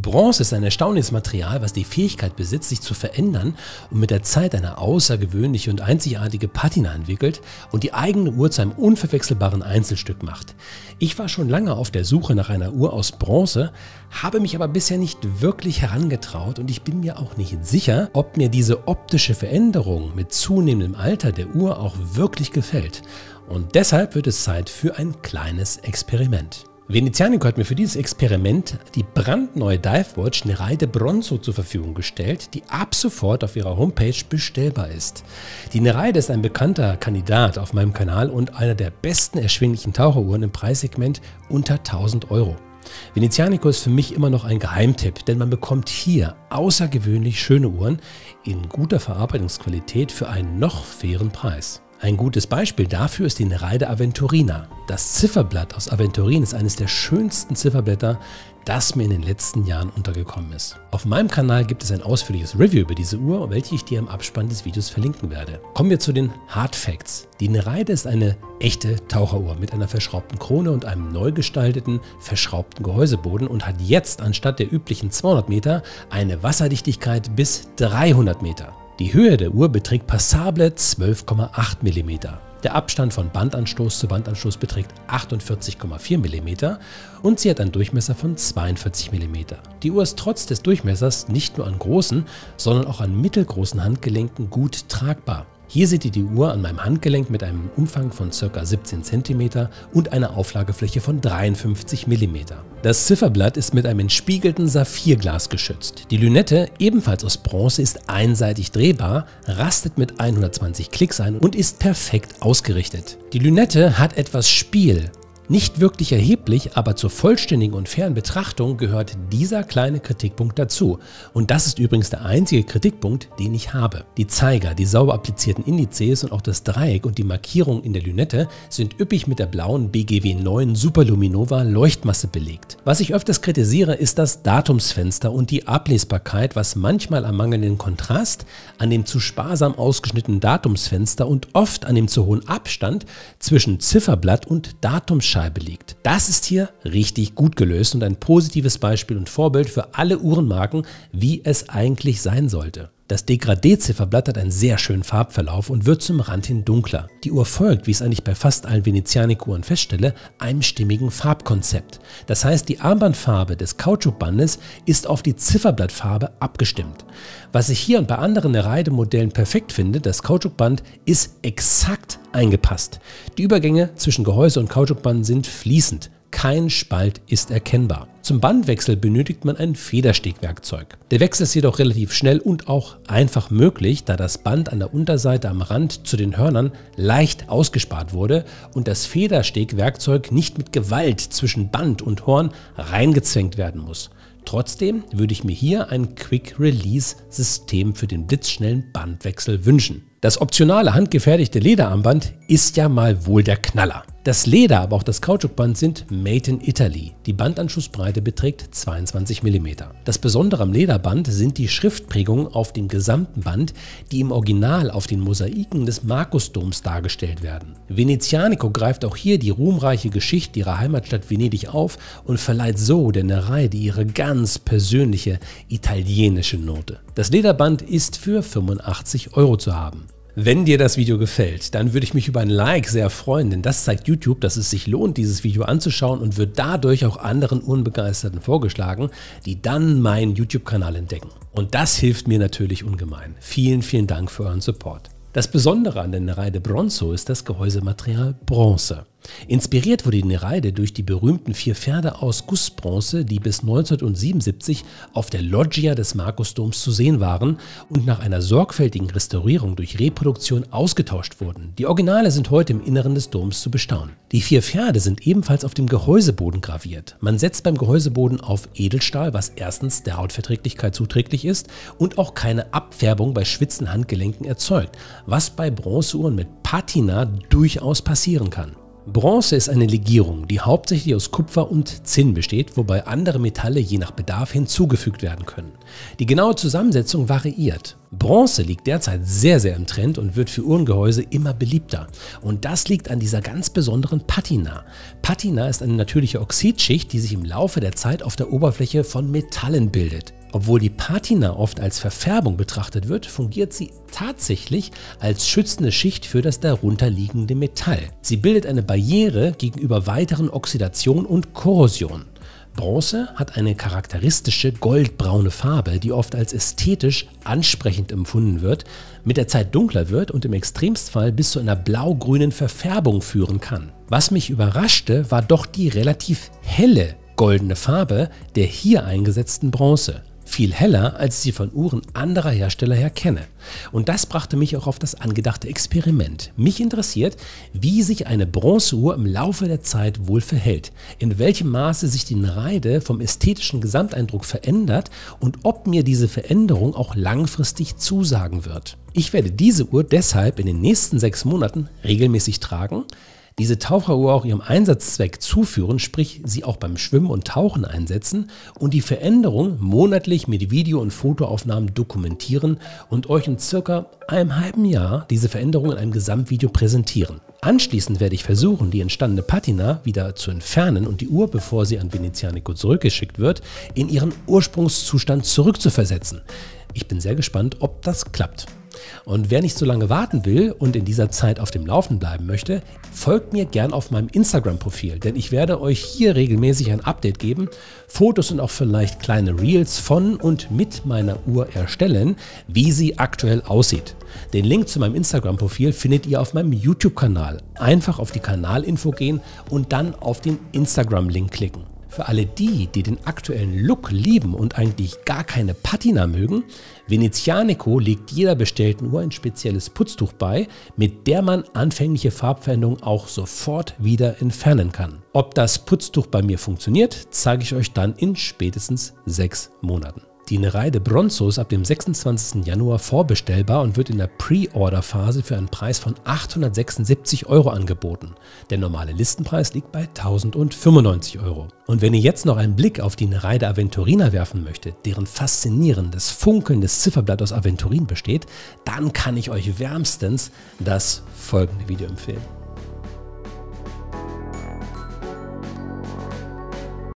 Bronze ist ein erstaunliches Material, was die Fähigkeit besitzt, sich zu verändern und mit der Zeit eine außergewöhnliche und einzigartige Patina entwickelt und die eigene Uhr zu einem unverwechselbaren Einzelstück macht. Ich war schon lange auf der Suche nach einer Uhr aus Bronze, habe mich aber bisher nicht wirklich herangetraut und ich bin mir auch nicht sicher, ob mir diese optische Veränderung mit zunehmendem Alter der Uhr auch wirklich gefällt. Und deshalb wird es Zeit für ein kleines Experiment. Venezianico hat mir für dieses Experiment die brandneue Divewatch Nereide Bronzo zur Verfügung gestellt, die ab sofort auf ihrer Homepage bestellbar ist. Die Nereide ist ein bekannter Kandidat auf meinem Kanal und einer der besten erschwinglichen Taucheruhren im Preissegment unter 1000 Euro. Venezianico ist für mich immer noch ein Geheimtipp, denn man bekommt hier außergewöhnlich schöne Uhren in guter Verarbeitungsqualität für einen noch fairen Preis. Ein gutes Beispiel dafür ist die Nereide Aventurina. Das Zifferblatt aus Aventurin ist eines der schönsten Zifferblätter, das mir in den letzten Jahren untergekommen ist. Auf meinem Kanal gibt es ein ausführliches Review über diese Uhr, welche ich dir im Abspann des Videos verlinken werde. Kommen wir zu den Hard Facts. Die Nereide ist eine echte Taucheruhr mit einer verschraubten Krone und einem neu gestalteten, verschraubten Gehäuseboden und hat jetzt anstatt der üblichen 200 Meter eine Wasserdichtigkeit bis 300 Meter. Die Höhe der Uhr beträgt passable 12,8 mm. Der Abstand von Bandanstoß zu Bandanstoß beträgt 48,4 mm und sie hat einen Durchmesser von 42 mm. Die Uhr ist trotz des Durchmessers nicht nur an großen, sondern auch an mittelgroßen Handgelenken gut tragbar. Hier seht ihr die Uhr an meinem Handgelenk mit einem Umfang von ca. 17 cm und einer Auflagefläche von 53 mm. Das Zifferblatt ist mit einem entspiegelten Saphirglas geschützt. Die Lünette, ebenfalls aus Bronze, ist einseitig drehbar, rastet mit 120 Klicks ein und ist perfekt ausgerichtet. Die Lünette hat etwas Spiel nicht wirklich erheblich, aber zur vollständigen und fairen Betrachtung gehört dieser kleine Kritikpunkt dazu. Und das ist übrigens der einzige Kritikpunkt, den ich habe. Die Zeiger, die sauber applizierten Indizes und auch das Dreieck und die Markierung in der Lünette sind üppig mit der blauen BGW 9 Superluminova Leuchtmasse belegt. Was ich öfters kritisiere, ist das Datumsfenster und die Ablesbarkeit, was manchmal am mangelnden Kontrast, an dem zu sparsam ausgeschnittenen Datumsfenster und oft an dem zu hohen Abstand zwischen Zifferblatt und Datumsscheibe Scheibe liegt. Das ist hier richtig gut gelöst und ein positives Beispiel und Vorbild für alle Uhrenmarken, wie es eigentlich sein sollte. Das Degradé-Zifferblatt hat einen sehr schönen Farbverlauf und wird zum Rand hin dunkler. Die Uhr folgt, wie es eigentlich bei fast allen Venezianik-Uhren feststelle, einem stimmigen Farbkonzept. Das heißt, die Armbandfarbe des Kautschukbandes ist auf die Zifferblattfarbe abgestimmt. Was ich hier und bei anderen Nereide-Modellen perfekt finde, das Kautschukband ist exakt eingepasst. Die Übergänge zwischen Gehäuse und Kautschukband sind fließend. Kein Spalt ist erkennbar. Zum Bandwechsel benötigt man ein Federstegwerkzeug. Der Wechsel ist jedoch relativ schnell und auch einfach möglich, da das Band an der Unterseite am Rand zu den Hörnern leicht ausgespart wurde und das Federstegwerkzeug nicht mit Gewalt zwischen Band und Horn reingezwängt werden muss. Trotzdem würde ich mir hier ein Quick-Release-System für den blitzschnellen Bandwechsel wünschen. Das optionale handgefertigte Lederarmband ist ja mal wohl der Knaller. Das Leder, aber auch das Kautschukband sind Made in Italy. Die Bandanschlussbreite beträgt 22 mm. Das Besondere am Lederband sind die Schriftprägungen auf dem gesamten Band, die im Original auf den Mosaiken des Markusdoms dargestellt werden. Venezianico greift auch hier die ruhmreiche Geschichte ihrer Heimatstadt Venedig auf und verleiht so der Nereide ihre ganz persönliche italienische Note. Das Lederband ist für 85 Euro zu haben. Wenn dir das Video gefällt, dann würde ich mich über ein Like sehr freuen, denn das zeigt YouTube, dass es sich lohnt, dieses Video anzuschauen und wird dadurch auch anderen Unbegeisterten vorgeschlagen, die dann meinen YouTube-Kanal entdecken. Und das hilft mir natürlich ungemein. Vielen, vielen Dank für euren Support. Das Besondere an der Nereide Bronzo ist das Gehäusematerial Bronze. Inspiriert wurde die Nereide durch die berühmten vier Pferde aus Gussbronze, die bis 1977 auf der Loggia des Markusdoms zu sehen waren und nach einer sorgfältigen Restaurierung durch Reproduktion ausgetauscht wurden. Die Originale sind heute im Inneren des Doms zu bestaunen. Die vier Pferde sind ebenfalls auf dem Gehäuseboden graviert. Man setzt beim Gehäuseboden auf Edelstahl, was erstens der Hautverträglichkeit zuträglich ist und auch keine Abfärbung bei schwitzen Handgelenken erzeugt, was bei Bronzeuhren mit Patina durchaus passieren kann. Bronze ist eine Legierung, die hauptsächlich aus Kupfer und Zinn besteht, wobei andere Metalle je nach Bedarf hinzugefügt werden können. Die genaue Zusammensetzung variiert. Bronze liegt derzeit sehr, sehr im Trend und wird für Uhrengehäuse immer beliebter. Und das liegt an dieser ganz besonderen Patina. Patina ist eine natürliche Oxidschicht, die sich im Laufe der Zeit auf der Oberfläche von Metallen bildet. Obwohl die Patina oft als Verfärbung betrachtet wird, fungiert sie tatsächlich als schützende Schicht für das darunterliegende Metall. Sie bildet eine Barriere gegenüber weiteren Oxidation und Korrosion. Bronze hat eine charakteristische goldbraune Farbe, die oft als ästhetisch ansprechend empfunden wird, mit der Zeit dunkler wird und im Extremstfall bis zu einer blau-grünen Verfärbung führen kann. Was mich überraschte, war doch die relativ helle goldene Farbe der hier eingesetzten Bronze viel heller, als ich sie von Uhren anderer Hersteller her kenne. Und das brachte mich auch auf das angedachte Experiment. Mich interessiert, wie sich eine Bronzeuhr im Laufe der Zeit wohl verhält, in welchem Maße sich die Nereide vom ästhetischen Gesamteindruck verändert und ob mir diese Veränderung auch langfristig zusagen wird. Ich werde diese Uhr deshalb in den nächsten sechs Monaten regelmäßig tragen, diese Taucheruhr auch ihrem Einsatzzweck zuführen, sprich sie auch beim Schwimmen und Tauchen einsetzen und die Veränderung monatlich mit Video- und Fotoaufnahmen dokumentieren und euch in circa einem halben Jahr diese Veränderung in einem Gesamtvideo präsentieren. Anschließend werde ich versuchen, die entstandene Patina wieder zu entfernen und die Uhr, bevor sie an Venezianico zurückgeschickt wird, in ihren Ursprungszustand zurückzuversetzen. Ich bin sehr gespannt, ob das klappt. Und wer nicht so lange warten will und in dieser Zeit auf dem Laufen bleiben möchte, folgt mir gern auf meinem Instagram-Profil, denn ich werde euch hier regelmäßig ein Update geben, Fotos und auch vielleicht kleine Reels von und mit meiner Uhr erstellen, wie sie aktuell aussieht. Den Link zu meinem Instagram-Profil findet ihr auf meinem YouTube-Kanal. Einfach auf die Kanalinfo gehen und dann auf den Instagram-Link klicken. Für alle die, die den aktuellen Look lieben und eigentlich gar keine Patina mögen, Venezianico legt jeder bestellten Uhr ein spezielles Putztuch bei, mit der man anfängliche Farbveränderungen auch sofort wieder entfernen kann. Ob das Putztuch bei mir funktioniert, zeige ich euch dann in spätestens sechs Monaten. Die Nereide Bronzo ist ab dem 26. Januar vorbestellbar und wird in der Pre-Order-Phase für einen Preis von 876 Euro angeboten. Der normale Listenpreis liegt bei 1095 Euro. Und wenn ihr jetzt noch einen Blick auf die Nereide Aventurina werfen möchtet, deren faszinierendes, funkelndes Zifferblatt aus Aventurin besteht, dann kann ich euch wärmstens das folgende Video empfehlen.